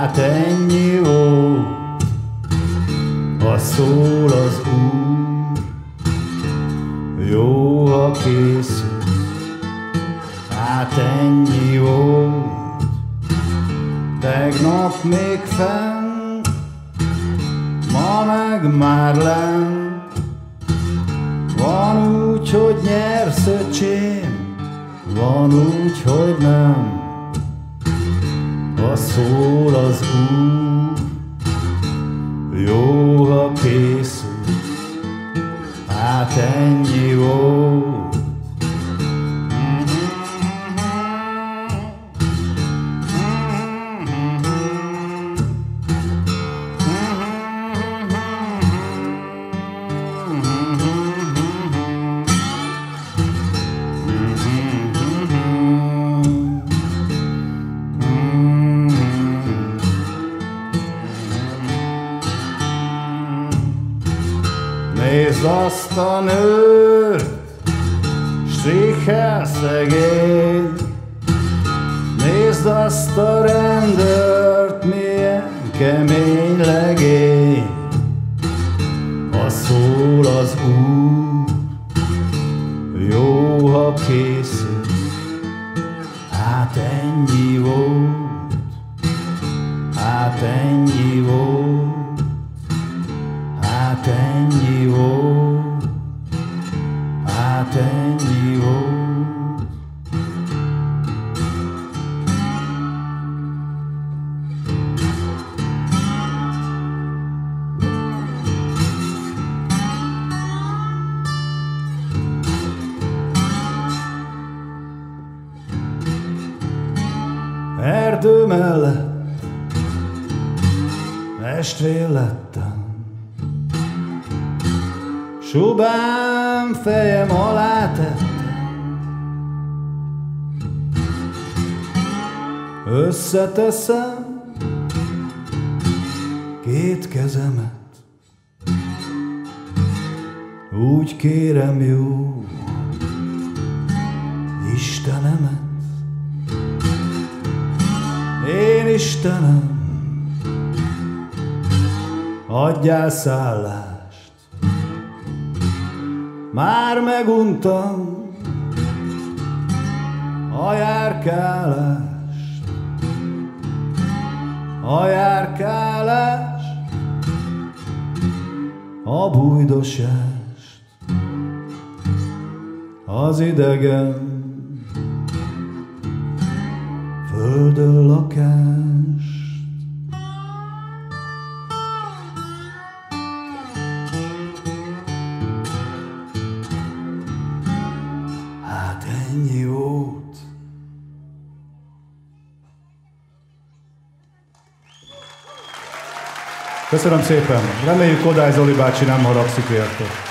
Hát ennyi volt, ha szól az Úr, jó, ha készül. Hát ennyi volt, tegnap még fenn, ma meg már lent. Van úgy, hogy nyersz, öcsém, van úgy, hogy nem. Ha szól az Úr, jó, ha készül, hát ennyi volt. Nézd azt a nőt, strikhel szegény. Nézd azt a rendőrt, milyen kemény legény. Ha szól az Úr, jó, ha készül, hát ennyi volt, hát ennyi hát ennyi volt. Erdő estvér lettem, Subám fejem alá Összeteszem két kezemet, Úgy kérem jó Istenemet, Én Istenem, adjál szállást, már meguntam a járkálást, a járkálást, a bújdosást, az idegen földön lakást. Köszönöm szépen. Reméljük Kodály Zoli bácsi nem haragszik érte.